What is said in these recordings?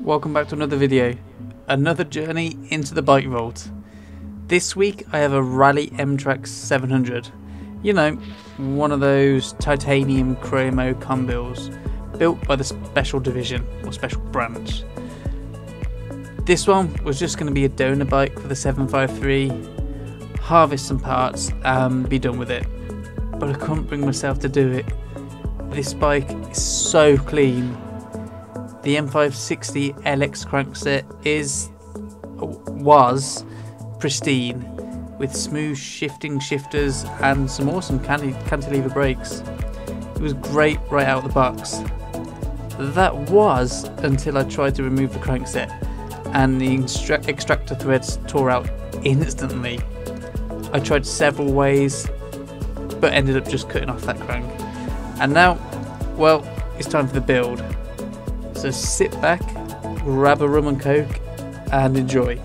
welcome back to another video. Another journey into the bike vault. This week I have a Raleigh M-Trax 700. You know, one of those titanium chromo combills built by the special division or special branch. This one was just going to be a donor bike for the 753, harvest some parts and be done with it. But I couldn't bring myself to do it. This bike is so clean the M560 LX crankset is was pristine with smooth shifting shifters and some awesome cantilever brakes. It was great right out of the box. That was until I tried to remove the crankset and the extractor threads tore out instantly. I tried several ways but ended up just cutting off that crank. And now, well, it's time for the build. So sit back, grab a rum and coke, and enjoy.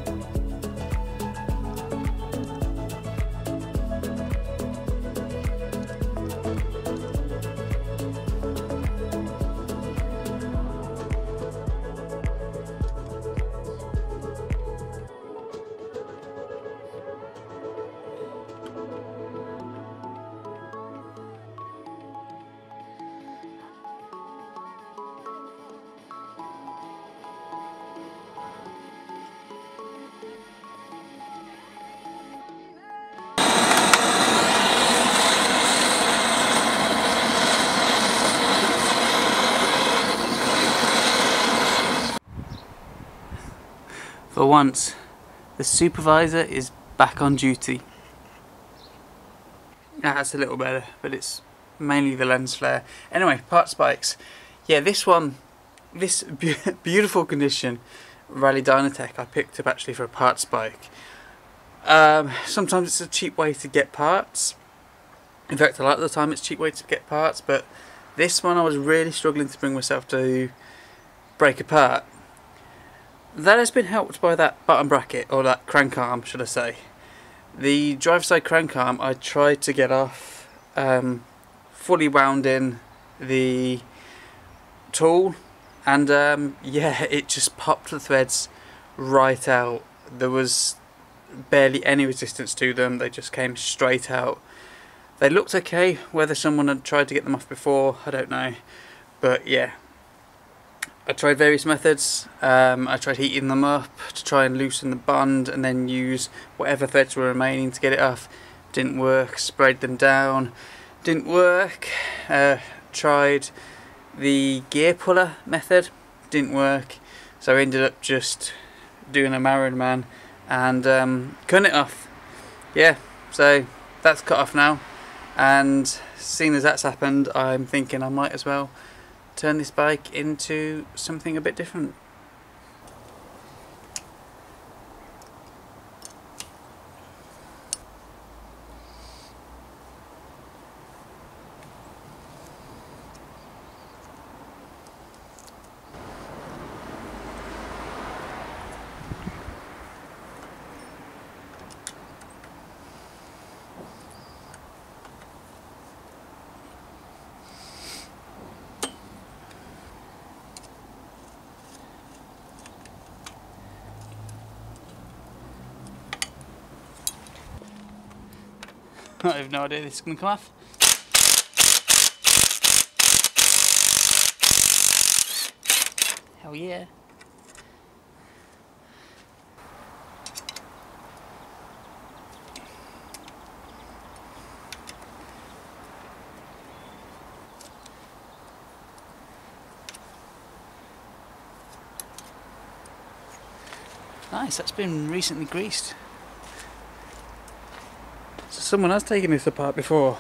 Once, the supervisor is back on duty. That's a little better, but it's mainly the lens flare. Anyway, part spikes. Yeah, this one, this be beautiful condition Raleigh Dynatech I picked up actually for a part spike. Um, sometimes it's a cheap way to get parts. In fact, a lot of the time it's cheap way to get parts, but this one I was really struggling to bring myself to break apart. That has been helped by that bottom bracket, or that crank arm, should I say. The drive side crank arm I tried to get off, um, fully wound in the tool, and um, yeah, it just popped the threads right out. There was barely any resistance to them, they just came straight out. They looked okay, whether someone had tried to get them off before, I don't know. But yeah, I tried various methods. Um, I tried heating them up to try and loosen the bond and then use whatever threads were remaining to get it off. Didn't work. Sprayed them down. Didn't work. Uh, tried the gear puller method. Didn't work. So I ended up just doing a Marin Man and um, cutting it off. Yeah, so that's cut off now. And seeing as that's happened, I'm thinking I might as well turn this bike into something a bit different. I have no idea this is going to come off. Hell yeah. Nice, that's been recently greased. So someone has taken this apart before.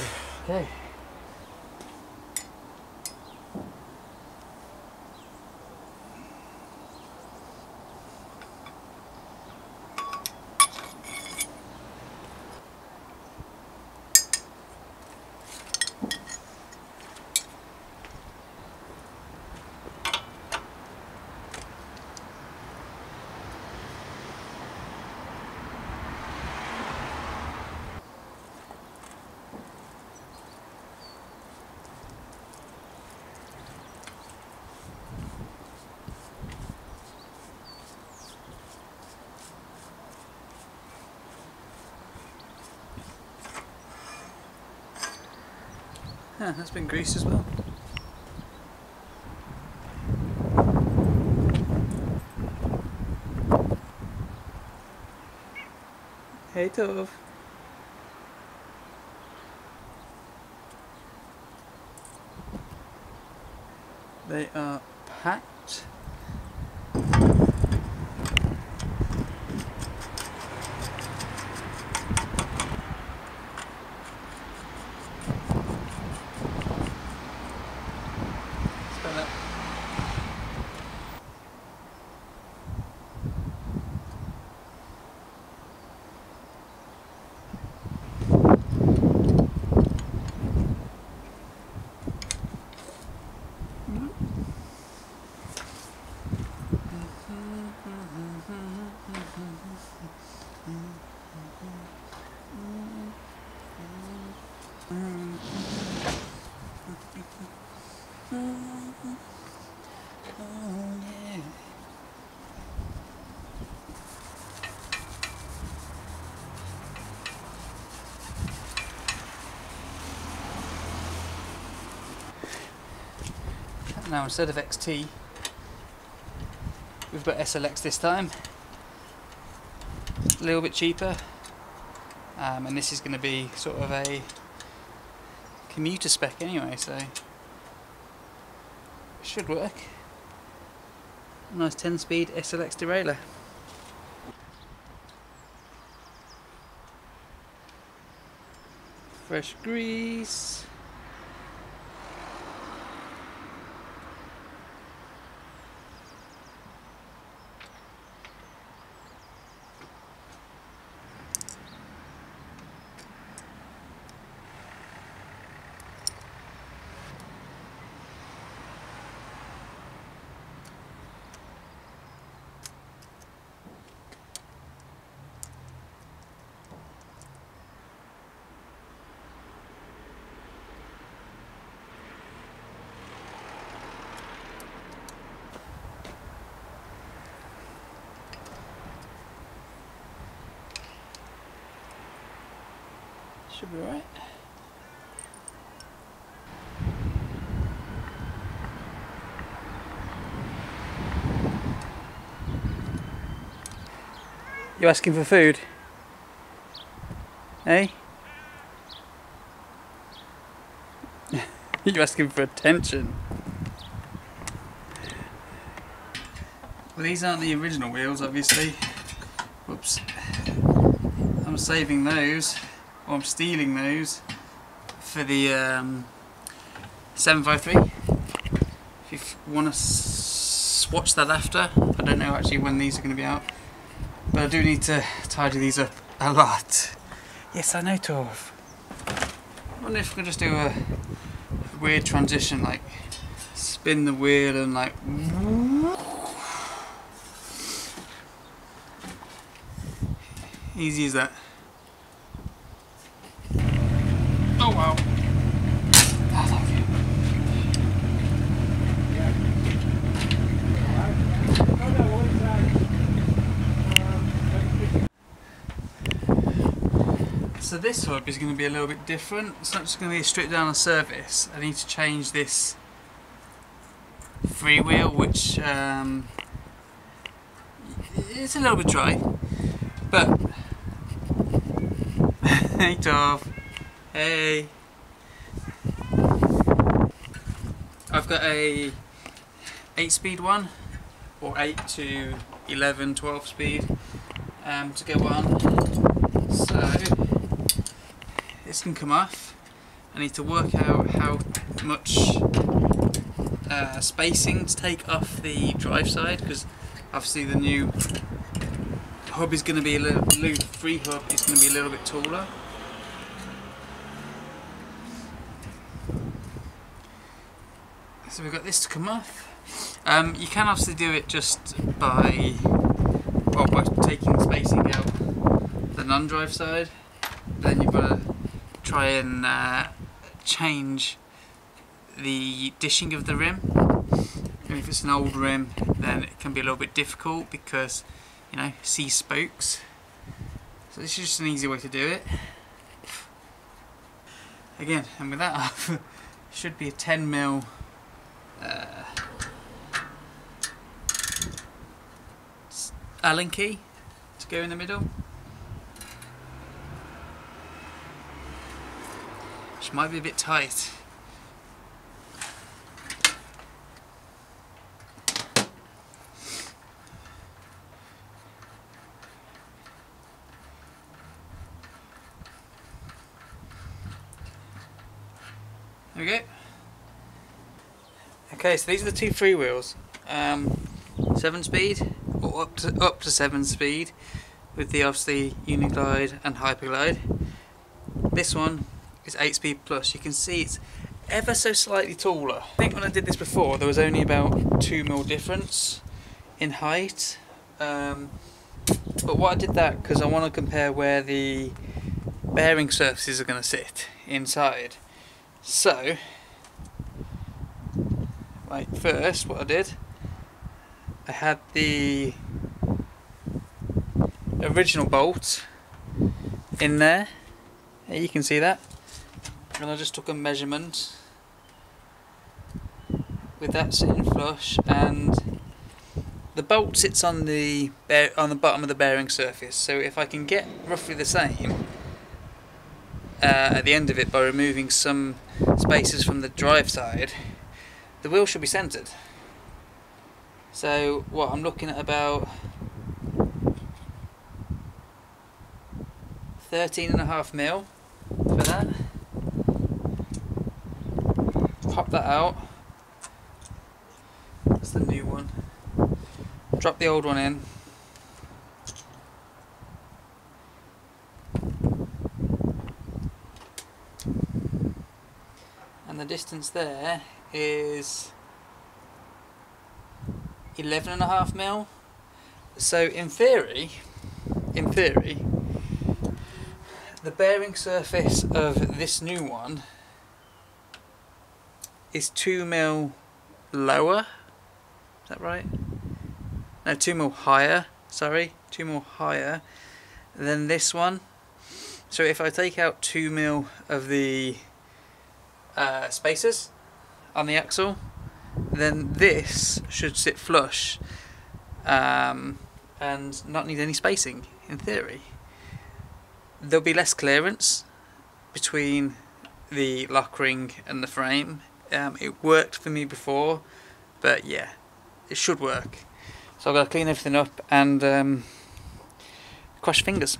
Okay. Yeah, that's been greased as well. Hey Tov. They are packed. Spell it. Now instead of XT, we've got SLX this time. A little bit cheaper, um, and this is going to be sort of a commuter spec anyway, so it should work. Nice 10 speed SLX derailleur. Fresh grease. Should be right. You asking for food? Eh? Hey? You're asking for attention? Well, these aren't the original wheels, obviously. Whoops. I'm saving those, or I'm stealing those, for the um, 753. If you want to swatch that after, I don't know actually when these are going to be out. But I do need to tidy these up a lot. Yes, I know, Torv. I wonder if we can just do a weird transition, like spin the wheel and like. Easy as that. Oh wow. Oh, thank you. So this hub is going to be a little bit different. It's not just going to be a stripped down service. I need to change this freewheel, which um, it's a little bit dry, but hey Tov, hey. I've got a 8 speed one, or 8 to 11, 12 speed um, to go on. So this can come off I need to work out how much uh, spacing to take off the drive side because obviously the new hub is going to be a little, free hub is going to be a little bit taller. So we've got this to come off. Um, you can obviously do it just by well by taking spacing out the non-drive side. Then you've got to try and uh, change the dishing of the rim. And if it's an old rim, then it can be a little bit difficult because you know see spokes. So this is just an easy way to do it. Again, and with that off, should be a 10 mil uh, Allen key to go in the middle. Might be a bit tight. There we go. Okay, so these are the two freewheels. Um, seven speed, or up to up to seven speed, with the obviously Uniglide and Hyperglide. This one is eight speed plus. You can see it's ever so slightly taller. I think when I did this before, there was only about two mil difference in height. Um, but what I did that because I want to compare where the bearing surfaces are going to sit inside. So, like first what I did, I had the original bolt in there, you can see that, and I just took a measurement with that sitting flush and the bolt sits on the on the bottom of the bearing surface so if I can get roughly the same uh, at the end of it by removing some spaces from the drive side, the wheel should be centered. So what I'm looking at about 13 and a half mil for that. Pop that out. That's the new one. Drop the old one in. And the distance there is 11 and a half mil. So in theory, in theory, the bearing surface of this new one is 2 mil lower. Is that right? No, 2 mil higher. Sorry, 2 mil higher than this one. So if I take out 2 mil of the uh, spacers on the axle then this should sit flush um, and not need any spacing in theory. There'll be less clearance between the lock ring and the frame. Um, it worked for me before but yeah it should work. So I've got to clean everything up and um, fingers.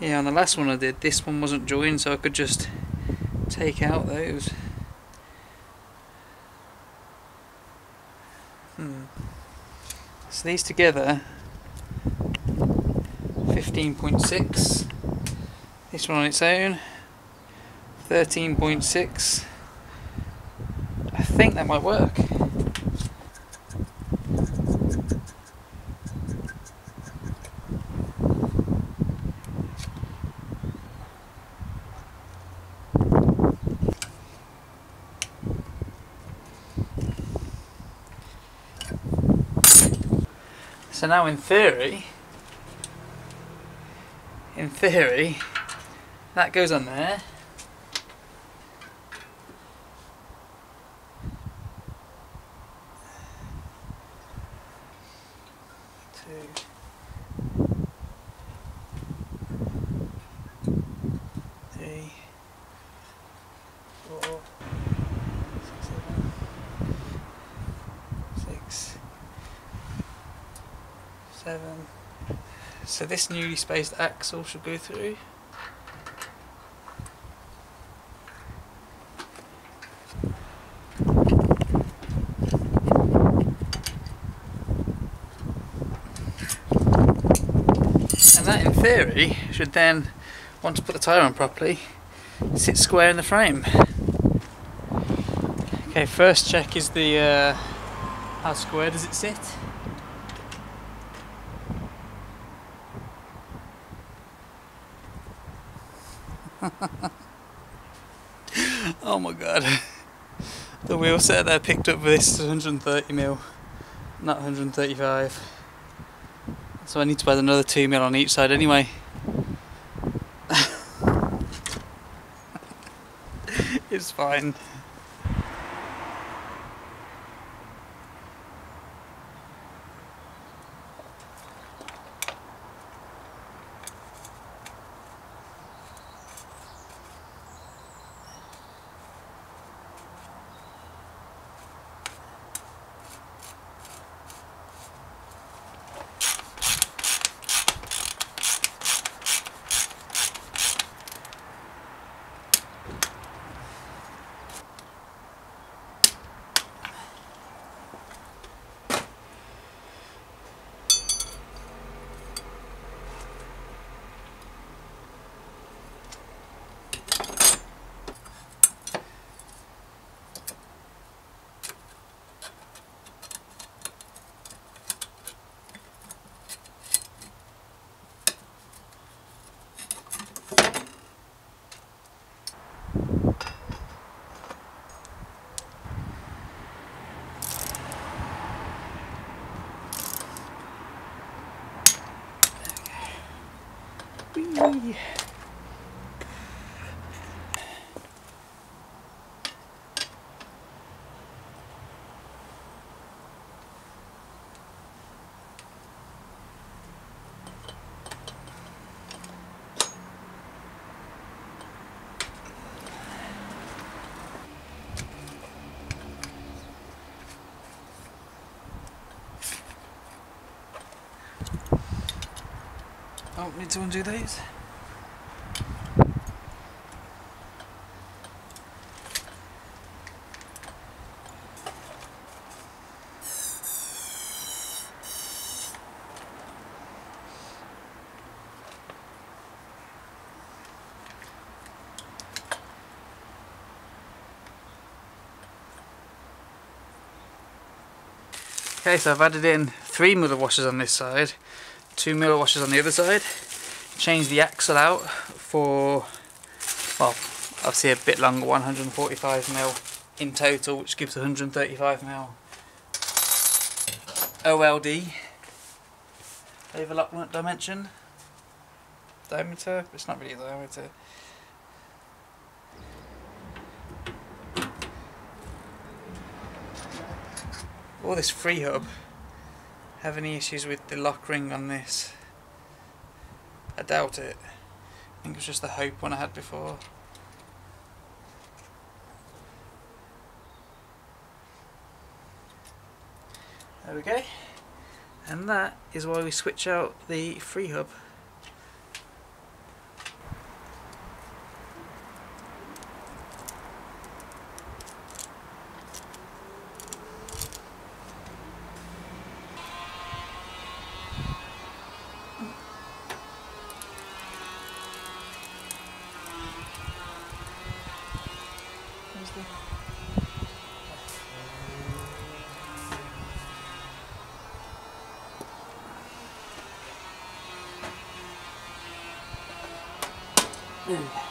Yeah, on the last one I did, this one wasn't joined, so I could just take out those. So these together, 15.6. This one on its own, 13.6. I think that might work. So now in theory, in theory, that goes on there. Seven. So this newly spaced axle should go through. And that in theory should then, once put the tyre on properly, sit square in the frame. Okay, first check is the uh, how square does it sit? oh my god. The wheel set there picked up this 130 mil, not 135. So I need to buy another 2 mil on each side anyway. it's fine. Пыли. Oh, need to undo these. Okay, so I've added in three mirror washers on this side, two mirror washers on the other side. Changed the axle out for, well, obviously a bit longer, 145 mil in total, which gives 135 mil OLD overlock dimension diameter. It's not really a diameter. All this free hub. Have any issues with the lock ring on this? I doubt it. I think it was just the Hope one I had before. There we go. And that is why we switch out the free hub. Pull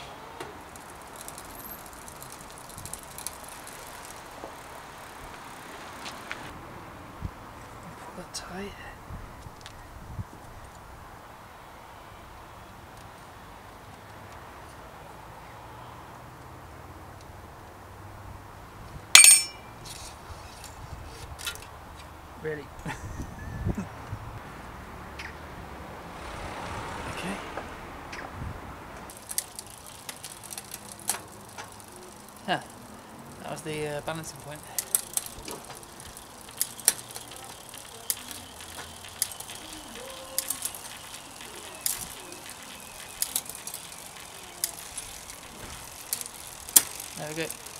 the uh, eh, balancing point. There we go.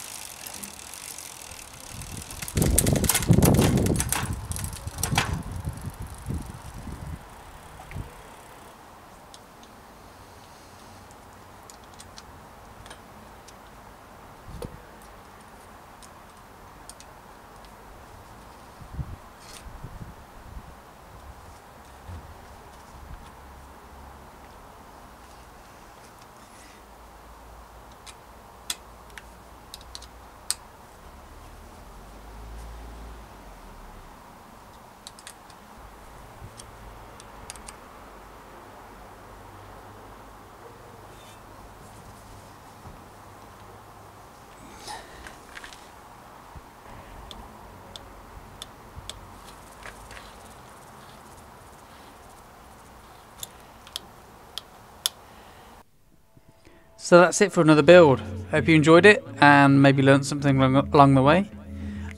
So that's it for another build. Hope you enjoyed it and maybe learnt something along the way.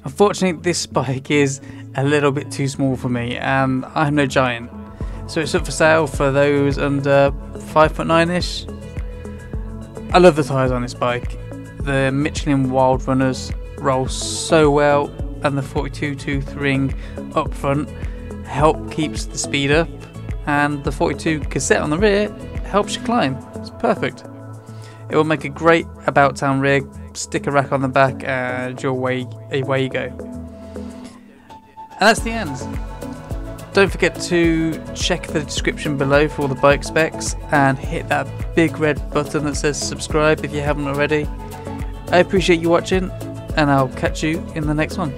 Unfortunately, this bike is a little bit too small for me and I'm no giant. So it's up for sale for those under 5.9ish. I love the tyres on this bike. The Michelin Wild Runners roll so well and the 42 tooth ring up front help keeps the speed up and the 42 cassette on the rear helps you climb. It's perfect. It will make a great about town rig, stick a rack on the back and you're away, away you go. And that's the end. Don't forget to check the description below for all the bike specs and hit that big red button that says subscribe if you haven't already. I appreciate you watching and I'll catch you in the next one.